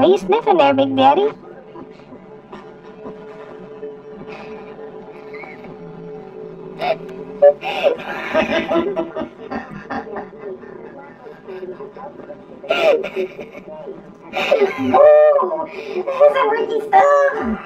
What are you sniffing there, Big Daddy? Ooh, that's a Ricky stuff.